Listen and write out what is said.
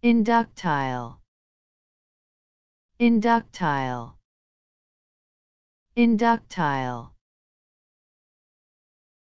Inductile. Inductile. Inductile.